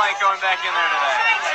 like going back in there today.